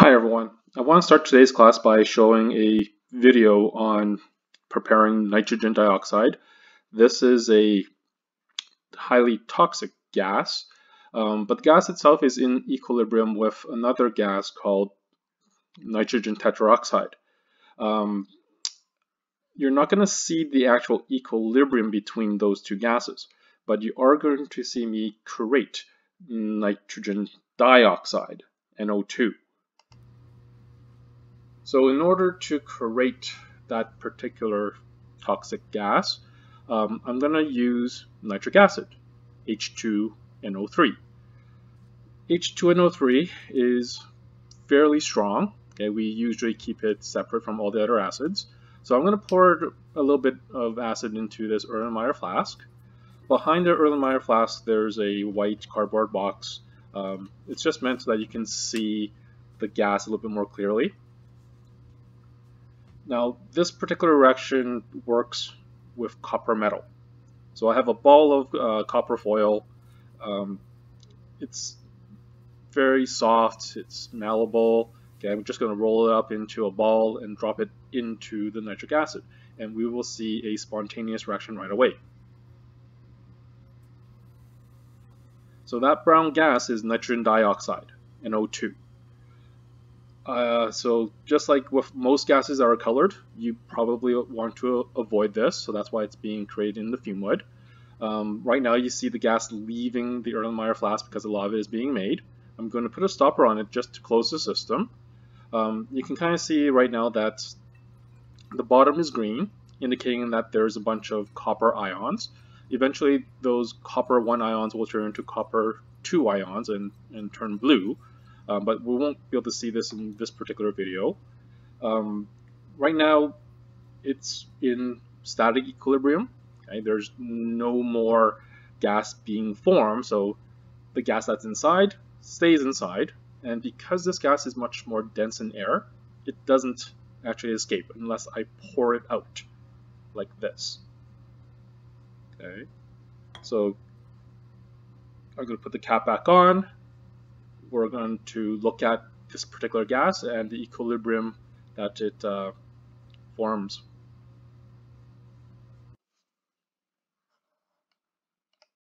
Hi everyone. I want to start today's class by showing a video on preparing nitrogen dioxide. This is a highly toxic gas, um, but the gas itself is in equilibrium with another gas called nitrogen tetroxide. Um, you're not going to see the actual equilibrium between those two gases, but you are going to see me create nitrogen dioxide, NO2. So in order to create that particular toxic gas, um, I'm going to use nitric acid, H2NO3. H2NO3 is fairly strong. Okay, we usually keep it separate from all the other acids. So I'm going to pour a little bit of acid into this Erlenmeyer flask. Behind the Erlenmeyer flask, there's a white cardboard box. Um, it's just meant so that you can see the gas a little bit more clearly. Now, this particular reaction works with copper metal. So I have a ball of uh, copper foil. Um, it's very soft, it's malleable. Okay, I'm just going to roll it up into a ball and drop it into the nitric acid, and we will see a spontaneous reaction right away. So that brown gas is nitrogen dioxide, NO2. Uh, so just like with most gases that are colored, you probably want to avoid this, so that's why it's being created in the fume hood. Um, right now you see the gas leaving the Erlenmeyer flask because a lot of it is being made. I'm going to put a stopper on it just to close the system. Um, you can kind of see right now that the bottom is green, indicating that there's a bunch of copper ions. Eventually those copper 1 ions will turn into copper 2 ions and, and turn blue um, but we won't be able to see this in this particular video. Um, right now, it's in static equilibrium. Okay? There's no more gas being formed, so the gas that's inside stays inside, and because this gas is much more dense in air, it doesn't actually escape unless I pour it out like this. Okay, so I'm going to put the cap back on, we're going to look at this particular gas and the equilibrium that it uh, forms.